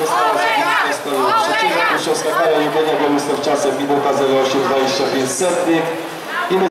została zakończona z kolei trzeciego mistrzowska kraja Jubienia Białystok czasem minuta 08.25 setnych.